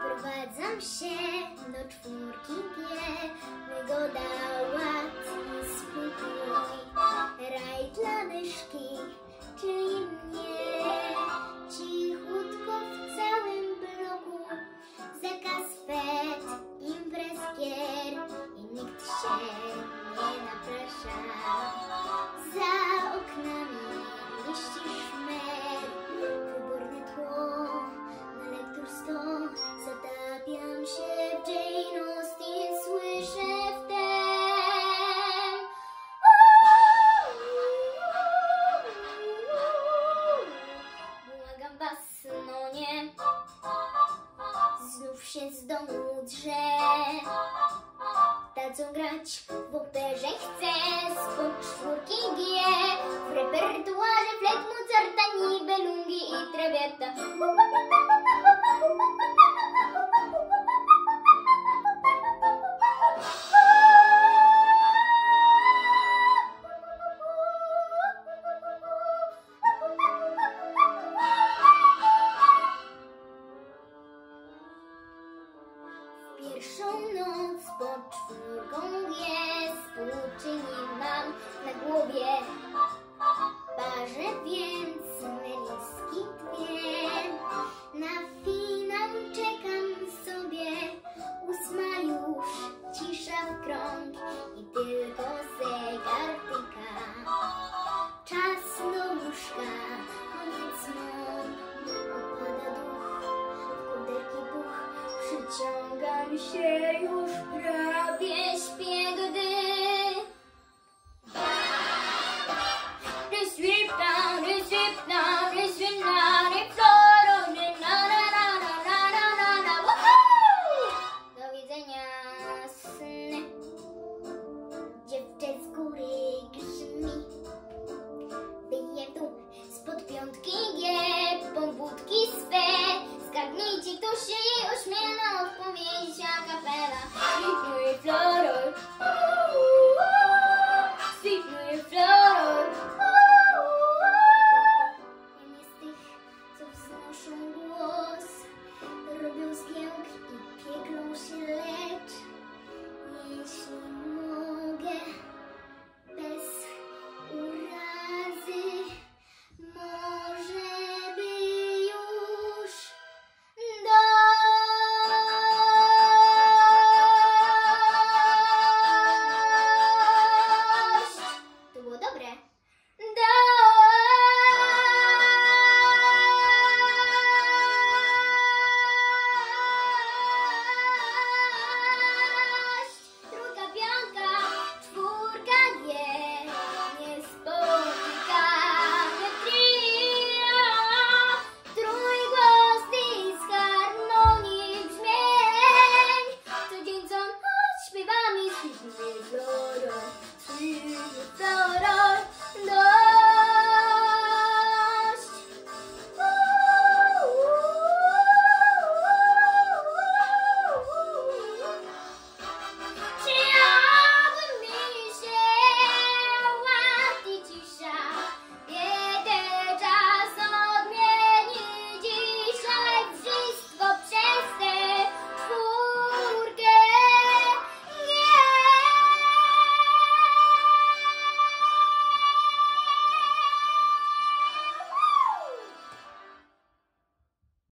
Wprowadzam się do czwórki G, wygoda, ład i spokój. Raj dla myszki, czyli mnie, cichutko w całym bloku. Zakaz fet, imprez gier i nikt się Błagam was, no nie, znów się z domu drze. Dadzą grać w operze chcę spod czwórki W repertuarze flet Mozarta, Nibelungi i Traviata Pierwszą noc pod czwórką jest, współczynię mam na głowie. Parzę więc meliski dwie, na finał czekam sobie. Ósma już, cisza w krąg i tylko zegar tyka. Czas do łóżka, koniec mąk, opada duch, w kołderki puch, przyciągam się już prawie śpiewa. 生。